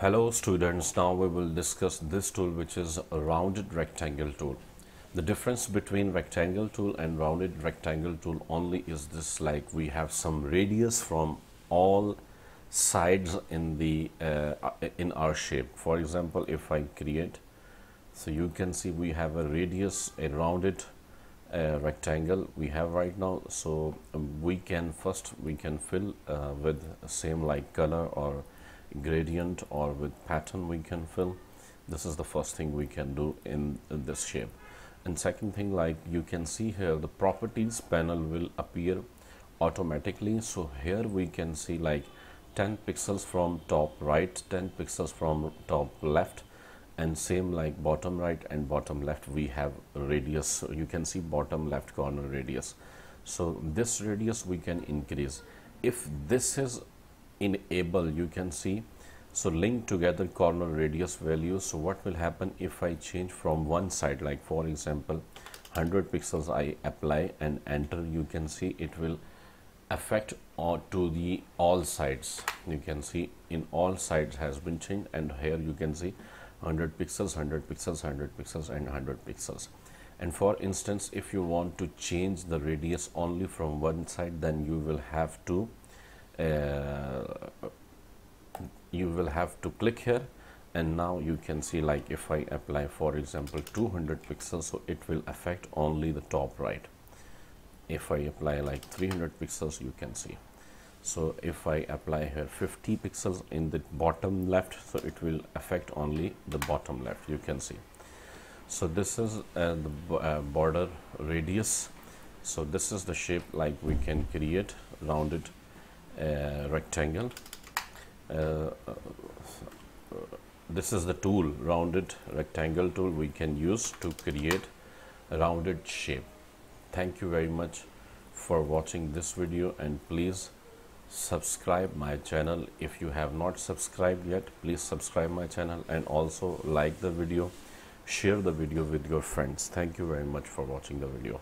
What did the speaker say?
Hello students, now we will discuss this tool which is a rounded rectangle tool. The difference between rectangle tool and rounded rectangle tool only is this like we have some radius from all sides in the uh, in our shape. For example, if I create, so you can see we have a radius, a rounded uh, rectangle we have right now. So um, we can first we can fill uh, with same like color or gradient or with pattern we can fill this is the first thing we can do in, in, this shape. And second thing like you can see here the properties panel will appear automatically. So here we can see like 10 pixels from top right 10 pixels from top left and same like bottom right and bottom left we have radius. So you can see bottom left corner radius. So this radius we can increase. If this is enable you can see. So link together corner radius values so what will happen if I change from one side? Like for example 100 pixels I apply and enter you can see it will affect or to the all sides. You can see in all sides has been changed and here you can see 100 pixels 100 pixels 100 pixels and 100 pixels. And for instance if you want to change the radius only from one side then you will have to you will have to click here and now you can see like if I apply for example 200 pixels so it will affect only the top right. If I apply like 300 pixels you can see. So if I apply here 50 pixels in the bottom left so it will affect only the bottom left you can see. So this is uh, the uh, border radius. So this is the shape like we can create rounded uh, rectangle. Uh, this is the tool rounded rectangle tool we can use to create a rounded shape. Thank you very much for watching this video and please subscribe my channel. If you have not subscribed yet please subscribe my channel and also like the video share the video with your friends. Thank you very much for watching the video